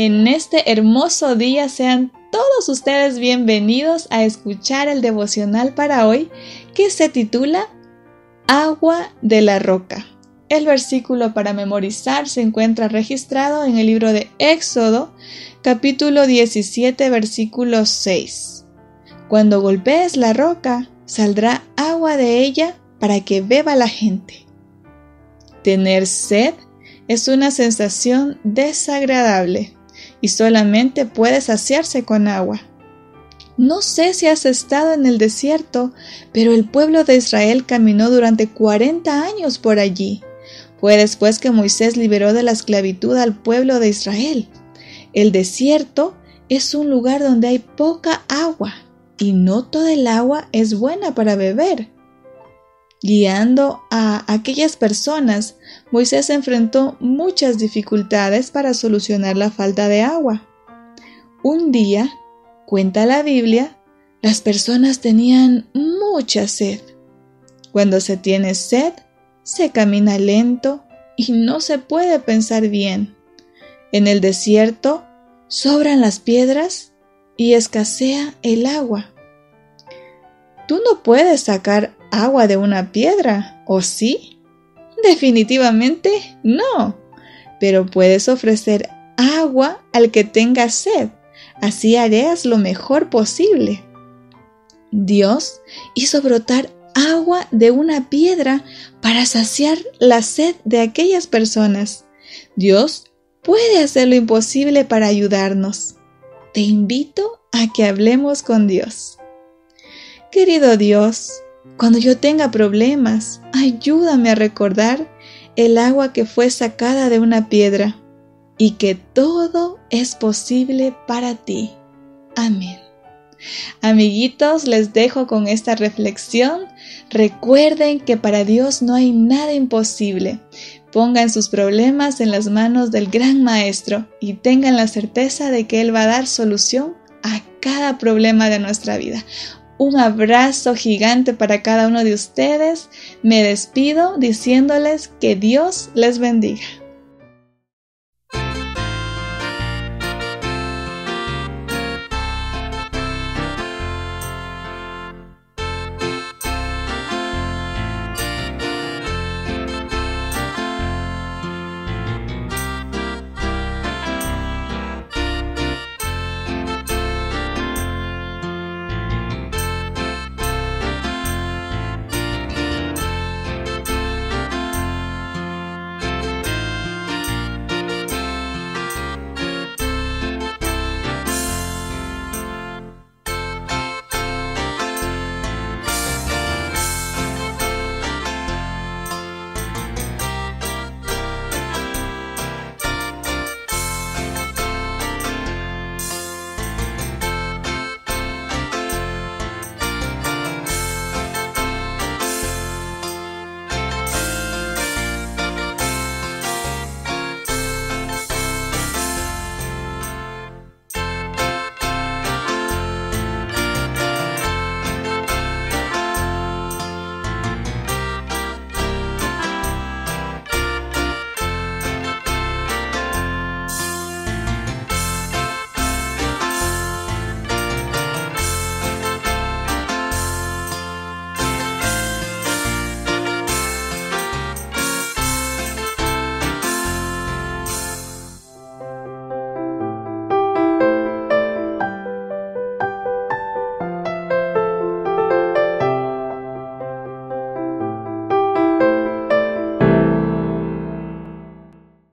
En este hermoso día sean todos ustedes bienvenidos a escuchar el devocional para hoy que se titula Agua de la Roca. El versículo para memorizar se encuentra registrado en el libro de Éxodo, capítulo 17, versículo 6. Cuando golpees la roca, saldrá agua de ella para que beba la gente. Tener sed es una sensación desagradable y solamente puede saciarse con agua. No sé si has estado en el desierto, pero el pueblo de Israel caminó durante 40 años por allí. Fue después que Moisés liberó de la esclavitud al pueblo de Israel. El desierto es un lugar donde hay poca agua y no toda el agua es buena para beber. Guiando a aquellas personas, Moisés enfrentó muchas dificultades para solucionar la falta de agua. Un día, cuenta la Biblia, las personas tenían mucha sed. Cuando se tiene sed, se camina lento y no se puede pensar bien. En el desierto sobran las piedras y escasea el agua. Tú no puedes sacar agua de una piedra, ¿o sí? Definitivamente no. Pero puedes ofrecer agua al que tenga sed. Así harás lo mejor posible. Dios hizo brotar agua de una piedra para saciar la sed de aquellas personas. Dios puede hacer lo imposible para ayudarnos. Te invito a que hablemos con Dios. Querido Dios, cuando yo tenga problemas, ayúdame a recordar el agua que fue sacada de una piedra y que todo es posible para ti. Amén. Amiguitos, les dejo con esta reflexión. Recuerden que para Dios no hay nada imposible. Pongan sus problemas en las manos del gran Maestro y tengan la certeza de que Él va a dar solución a cada problema de nuestra vida. Un abrazo gigante para cada uno de ustedes. Me despido diciéndoles que Dios les bendiga.